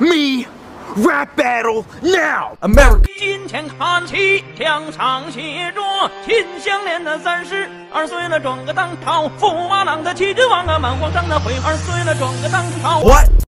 me rap battle now. America. 金钱看齐枪上写着秦香莲的三十二岁了壮个当朝驸马郎的齐君王啊满皇上的回二岁了壮个当朝。What?